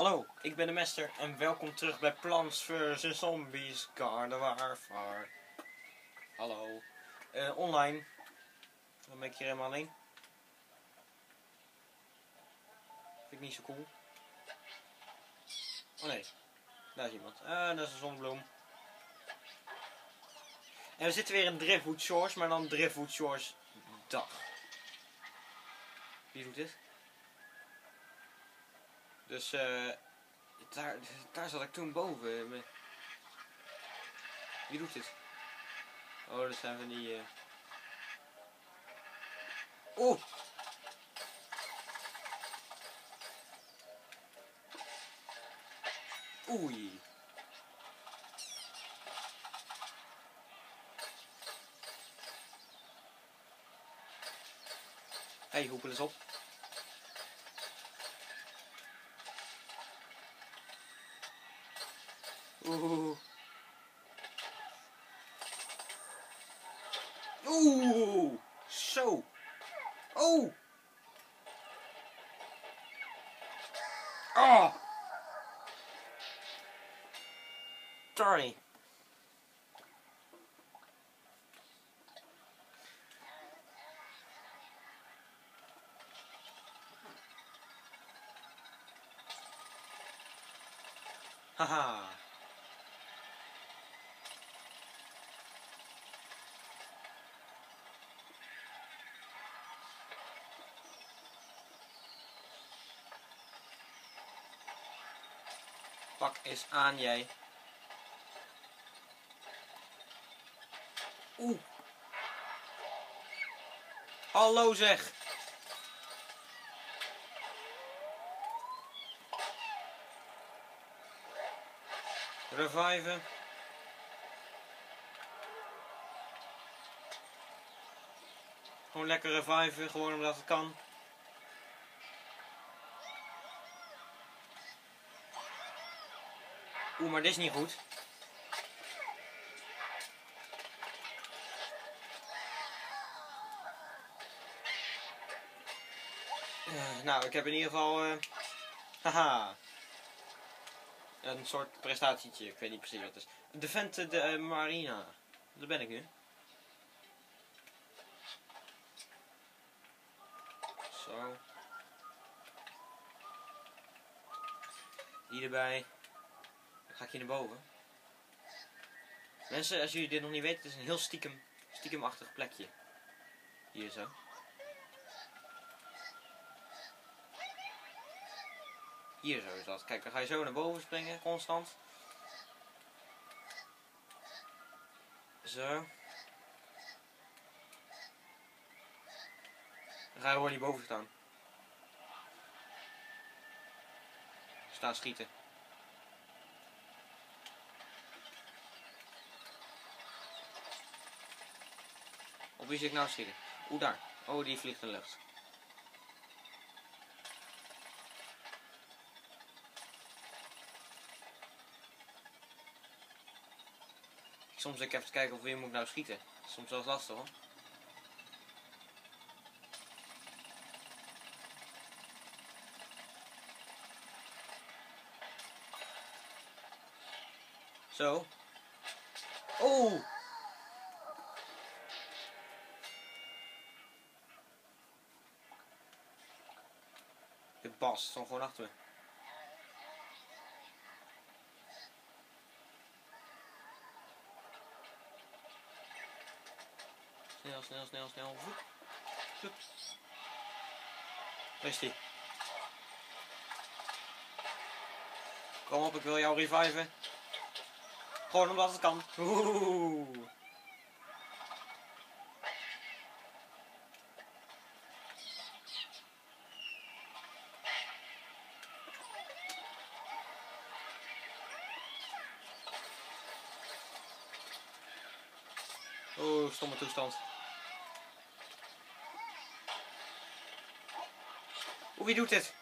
Hallo, ik ben de Mester en welkom terug bij Plants vs Zombies Garden Warfare. Hallo. Eh, online. Dan ben ik hier helemaal alleen. Vind ik niet zo cool. Oh nee, daar is iemand. Ah, dat is een zonnebloem. En we zitten weer in Driftwood Shores, maar dan Driftwood Shores dag. Wie doet dit? Dus eh daar, daar zat ik toen boven. Wie doet dit? Oh, dat zijn van die... eh Oeh! Oei. Hey, hoepel eens op. Oeh. Oeh. Zo. Oh. Oh. Sorry. Haha. Pak eens aan jij. Oeh. Hallo zeg. Reviven. Gewoon lekker reviven, gewoon omdat het kan. Oeh, maar dit is niet goed. Eh, nou, ik heb in ieder geval... eh, haha. Een soort prestatietje, ik weet niet precies wat het is. De eh, Marina. Daar ben ik nu. Zo. Die erbij. Ga ik hier naar boven. Mensen, als jullie dit nog niet weten, het is een heel stiekem, stiekemachtig plekje. Hier zo. Hier zo is dat. Kijk, dan ga je zo naar boven springen, constant. Zo. Dan ga je gewoon hierboven staan. Staan schieten. Wie zit ik nou te schieten? Oeh, daar. Oh, die vliegt in de lucht. Soms ik even te kijken op wie moet nou schieten. Soms wel lastig hoor. Zo. Oeh! Bas stond gewoon achter me. Snel, snel, snel, snel. Woep. Woep. Daar. Kom op, ik wil jou reviven. Gewoon omdat het kan. Oeh. Oeh, stomme toestand. Oeh, wie doet dit?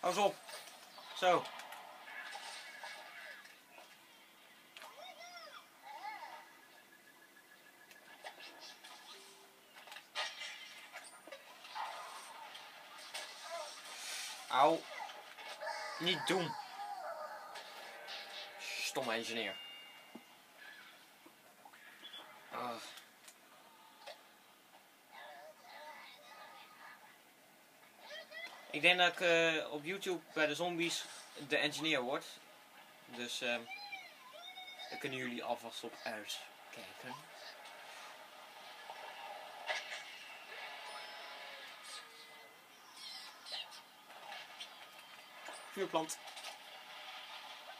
Hou eens op. Zo. Auw. Niet doen. Stomme engineer. Ik denk dat ik eh, op YouTube bij de zombies de engineer word. Dus eh, daar kunnen jullie alvast op uitkijken. Vuurplant.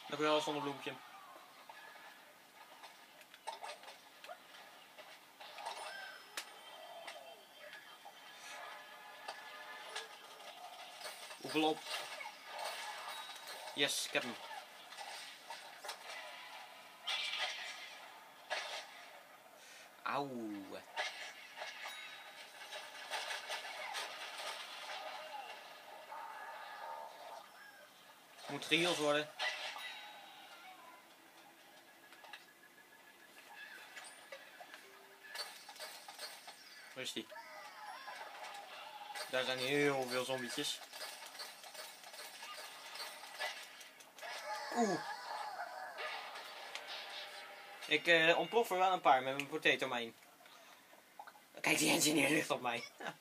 U wel, zonnebloempje. Hoeveel op? Yes, ik heb hem. Moet geheeld worden. Waar is die? Daar zijn heel veel zombietjes. Oeh. Ik eh, ontplof er wel een paar met mijn potato mine. Kijk, die engineer ligt op mij.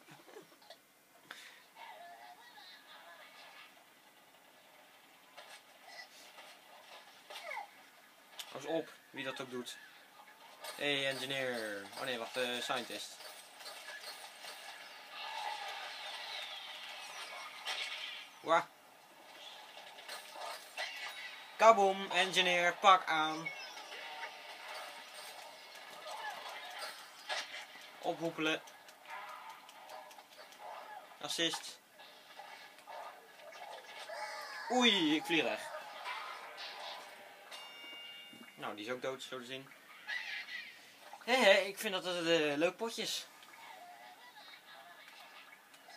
Pas op, wie dat ook doet. Hey, engineer. Oh nee, wacht, uh, scientist. Waar? Kaboom, engineer, pak aan. Ophoepelen. Assist. Oei, ik vlieg weg. Nou, die is ook dood, zo te zien. Hé, hé, ik vind dat het uh, leuk potjes.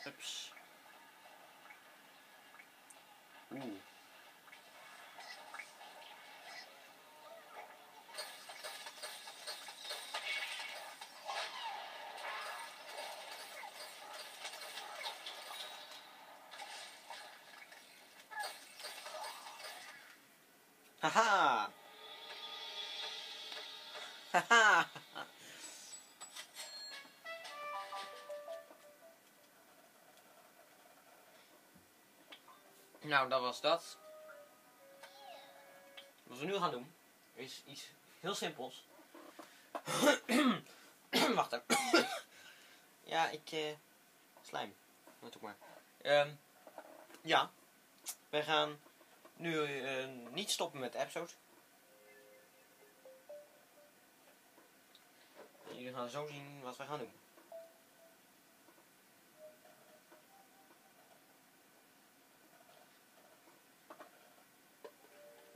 Ups. Oeh. Haha! Nou, dat was dat. Wat we nu gaan doen, is iets heel simpels. Wacht even. ja, ik... Uh, slijm. Moet ook maar. Um, ja. Wij gaan nu uh, niet stoppen met de episode. Jullie gaan zo zien wat we gaan doen.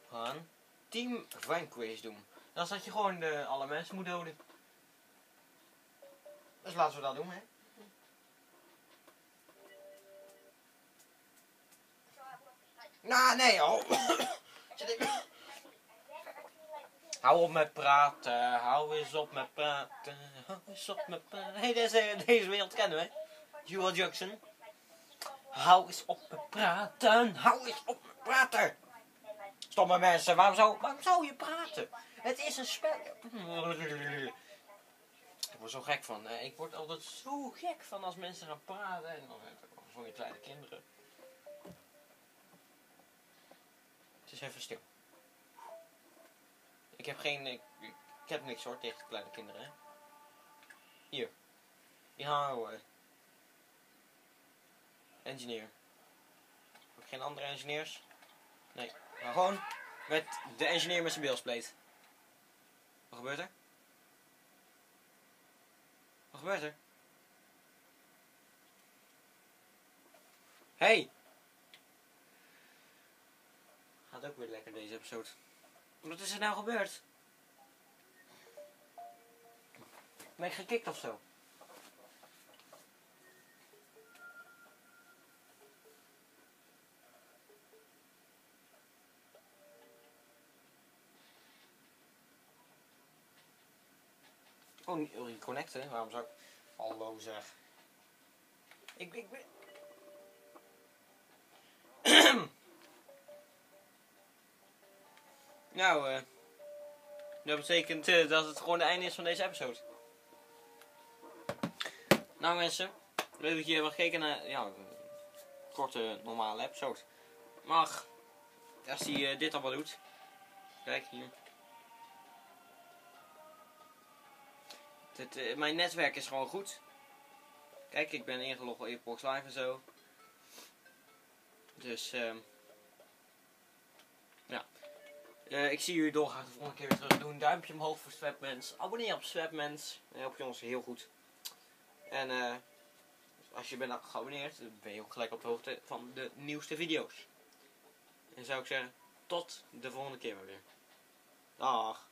We gaan Team Vanquish doen. Dat is dat je gewoon de, alle mensen moet doden. Dus laten we dat doen, hè. Nou, nee, hou op met praten, hou eens op met praten, hou eens op met praten. Hé, hey, deze, deze wereld kennen we, Jewel Jackson. Hou eens op met praten, hou eens op met praten. Stomme mensen, waarom zou, waarom zou je praten? Het is een spel. Ik word zo gek van. Ik word altijd zo gek van als mensen gaan praten. En dan voor je kleine kinderen. Is even stil. Ik heb geen... Ik, heb niks hoor tegen kleine kinderen. Hier. Die houden. Engineer. Heb geen andere engineers? Nee. Maar gewoon met de engineer met zijn beeldsplate. Wat gebeurt er? Wat gebeurt er? Hey! Gaat ook weer lekker deze episode. Wat is er nou gebeurd? Ben ik gekikt of zo? Oh, reconnecten? Waarom zou ik... Hallo zeg. Ik, ik. Nou, eh dat betekent eh, dat het gewoon het einde is van deze episode. Nou mensen, leuk dat je hebben gekeken naar ja, een korte normale episode. Maar als hij eh, dit allemaal doet, kijk hier. Eh, mijn netwerk is gewoon goed. Kijk, ik ben ingelogd op Xbox Live en zo. Dus, ja. Eh, ik zie jullie doorgaan de volgende keer weer terug doen. Duimpje omhoog voor Swapmans. Abonneer op Swapmans. Dan help je ons heel goed. En eh, als je bent geabonneerd, dan ben je ook gelijk op de hoogte van de nieuwste video's. En zou ik zeggen, tot de volgende keer maar weer. Dag.